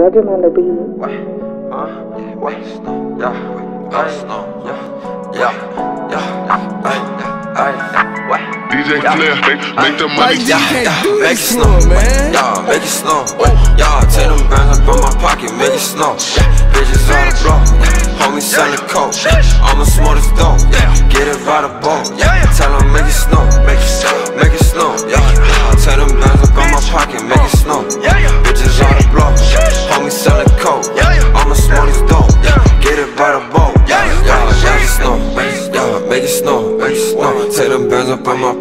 Legend on the beat. What? Huh? What? Snow? Yeah. Uh, snow? Yeah. Yeah. Yeah. Ay, ay, what? DJ Flair, make, make the money. Like, you make it snow, man. Y'all make it snow. Y'all take them bands up on my pocket, make it snow. Bitches on the block, homie selling coke. I'm a smart as dope. Get it by the boat. Tell them make it snow, make it snow, make it snow. Yeah, take them bands up on my pocket, make it snow.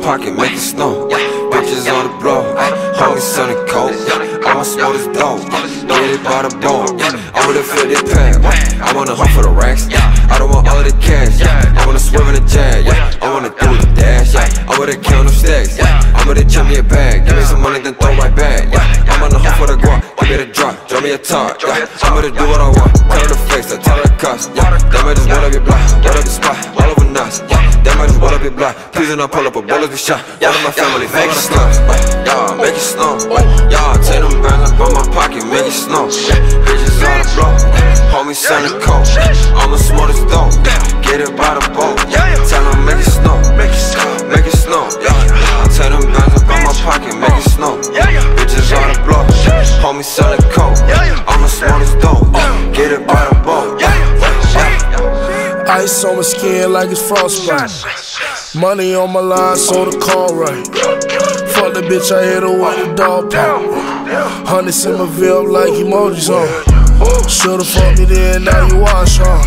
Pocket, make it snow. Bitches on the block, homie selling coke. I'm a smart as dope. Get it by the boat. I wanna feel this pack. I wanna hunt for the racks. I don't want all of the cash. I wanna swerve in the jag. I wanna do the dash. I wanna count them stacks. I'm gonna jump me a bag. Give me some money, then throw right back. I'm on the hunt for the guap. Give me the drop. Drop me a top. I'm gonna do what I want. Tell her the face. I tell her the cost. Damn, I just wanna be black. What up the spot? All over nuts. I just wanna be black. Please don't pull up a bullet be shot. All of my family, make it snow. Y'all make it snow. Y'all take them bands up on my pocket, make it snow. Bitches on the block. Homie selling coke. I'm the smartest dope. Get it by the boat. Tell them make it snow. Make it snow. Make it snow. Yeah. Take them bands up on my pocket, make it snow. Bitches on the block. Homie selling Ice on my skin like it's frostbite. Money on my line, so the call right. Fuck the bitch, I hit her with the dog pound. Hundreds in my veil like emojis on. Should've fucked me then, now you wash on.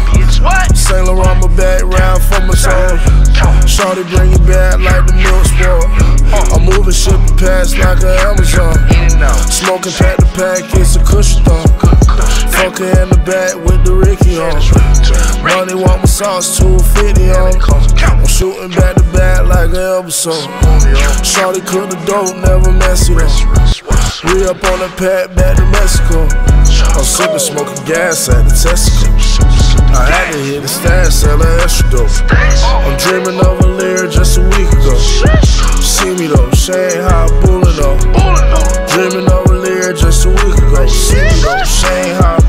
Saint Laurent, my back round for my soul. Shorty bring it back like the milk sport. I'm moving shit past like an Amazon. Smoking pack to pack, it's a cushion thong. Gucci in the back with the Ricky on. Money want my sauce, 250 on. I'm shooting back to back like an episode. Shorty cook the dope, never mess it up. We up on the pad back to Mexico. I'm sipping smoking gas at the Tesco. I had to hit the stash, sell an extra dope. I'm dreaming of a lyric just a week ago. See me though, Shanghai bullin' though. Dreaming of a lyric just a week ago. See me though, Shanghai